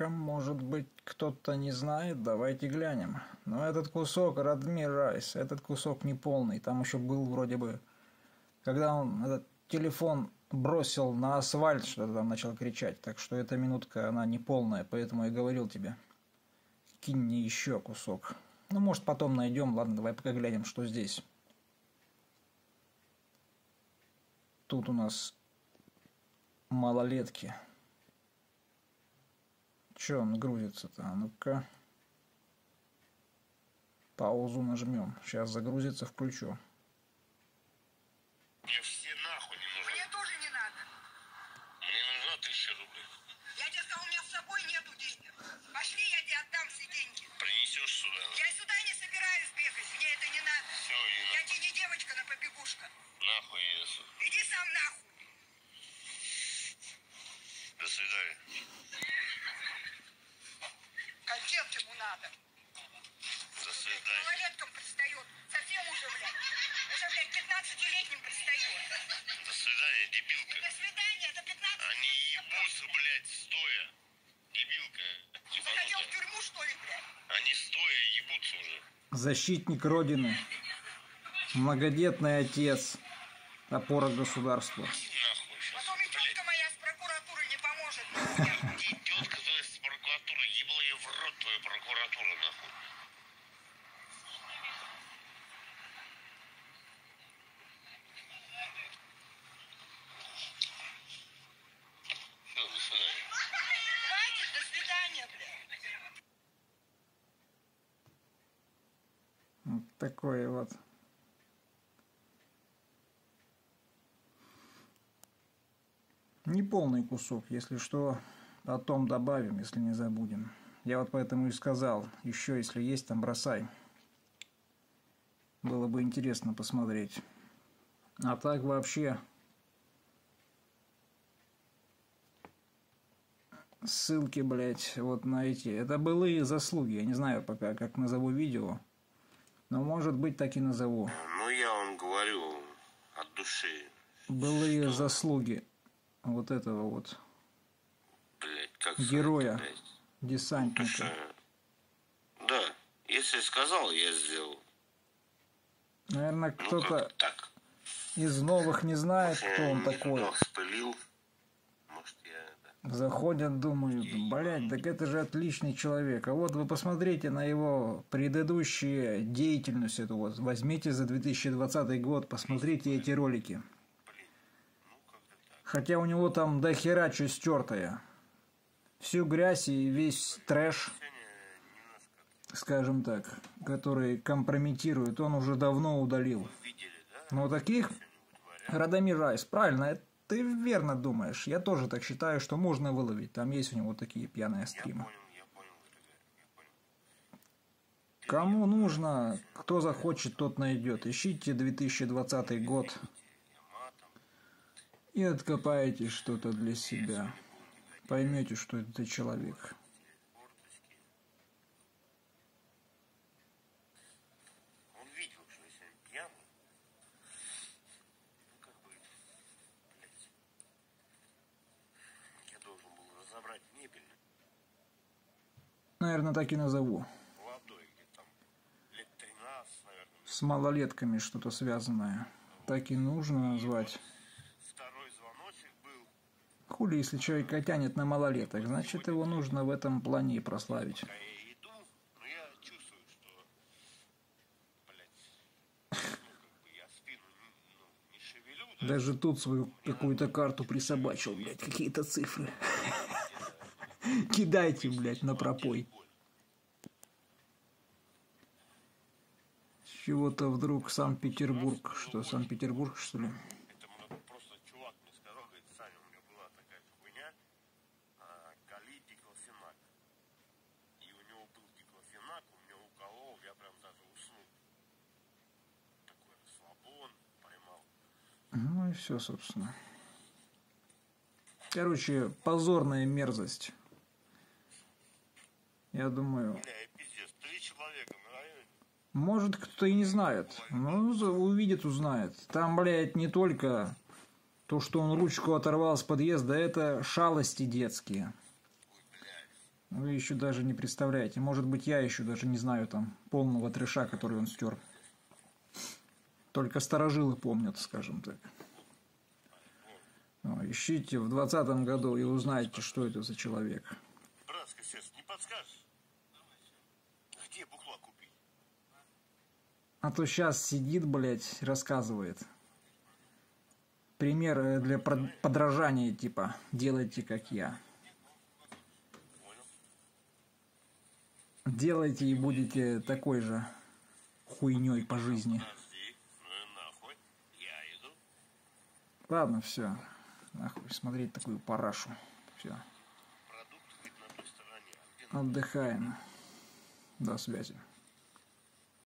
Ну-ка, может быть, кто-то не знает, давайте глянем. Но этот кусок Радмир Райс, этот кусок не полный. Там еще был вроде бы, когда он этот телефон бросил на асфальт, что-то там начал кричать. Так что эта минутка, она не полная, поэтому я говорил тебе. Кинь мне еще кусок. Ну, может, потом найдем. Ладно, давай пока глянем, что здесь. Тут у нас малолетки. Че он грузится-то? А ну-ка. Паузу нажмем. Сейчас загрузится, включу. Мне все нахуй не нужны. Мне тоже не надо. Мне нужна тысяча рублей. Я тебе сказал, у меня с собой нету денег. Пошли, я тебе отдам все деньги. Принесешь сюда. Я сюда не собираюсь бегать, мне это не надо. Все, иди Я тебе не девочка на побегушка. нахуй еsu. Иди сам нахуй. До свидания. Конфет ему надо. До свидания. Малолеткам предстает. Совсем уже, блядь. Уже, блядь, 15-летним предстает. До свидания, дебилка. До свидания, до 15 Они ебутся, блядь, стоя. Дебилка. Захотел в ебанутая. тюрьму, что ли, блядь? Они стоя ебутся уже. Защитник Родины. Многодетный отец. Опора государства. Потом и тетка моя с прокуратуры не поможет. блядь. иди, тетка твоя с прокуратуры. Ебала ее в рот твоя прокуратура, нахуй. Все, до свидания. Хватит, до свидания, блядь. Вот такой вот. Неполный кусок, если что, потом добавим, если не забудем. Я вот поэтому и сказал, еще если есть, там бросай. Было бы интересно посмотреть. А так вообще... Ссылки, блядь, вот на эти. Это былые заслуги. Я не знаю пока, как назову видео. Но может быть так и назову. Ну, я вам говорю от души. Былые Что? заслуги вот этого вот Блять, как Героя. блядь? десантника. Что- Да, если сказал, я сделал. Наверное, Ну, кто-то так. из новых не знает, кто он такой. вспылил. Заходят, думают, блядь, так это же отличный человек. А вот вы посмотрите на его предыдущие деятельность эту вот. Возьмите за 2020 год, посмотрите эти ролики. Ну. Хотя у него там до хера что стертое. Всю грязь и весь трэш, скажем так, который компрометирует, он уже давно удалил. Но таких. Радомир Райс, правильно, это ты верно думаешь. Я тоже так считаю, что можно выловить. Там есть у него такие пьяные Я стримы. понял, я понял, я понял. Кому нужно, кто захочет, тот найдет. Ищите 2020 год и откопаете что-то для себя. Поймете, что это человек. Форточки. Он видел, что я сегодня пьяный. Ну, как бы, блядь. Я должен был разобрать мебель. Наверное, так и назову. Молодой, где там лет 13, наверное. С малолетками что-то связанное. Так и нужно назвать. Второй звоночек был. Хули, если человека тянет на малолеток, значит его нужно в этом плане и прославить. Даже тут свою какую-то карту присобачил, блядь, какие-то цифры. Кидайте, блядь, на пропой. Чего-то вдруг Санкт-Петербург. Что, Санкт-Петербург, что ли? Это много просто чувак мне сказал, говорит, Саня, у меня была такая хуйня, а, калий диклофенак. И у него был диклофенак, у меня уколол, я прям даже уснул. Такой расслабон поймал. Ну и все, собственно. Короче, позорная мерзость. Я думаю, Бля, и пиздец, три человека на районе. Может кто-то и не знает. Ну, увидит, узнает. Там, блядь, не только то, что он ручку оторвал с подъезда, это шалости детские. Блядь. Вы еще даже не представляете. Может быть, я еще даже не знаю там полного трэша, который он стер. Только старожилы помнят, скажем так. Ну, ищите в двадцатом году и узнаете, что это за человек. Братское сердце, не подскажешь? Где бухла купить? А то сейчас сидит, блядь, рассказывает. Пример для прод- подражания, типа, делайте как я. Делайте и будете такой же хуйней по жизни. Ладно, все. Нахуй смотреть такую парашу. Все. Отдыхаем. До связи.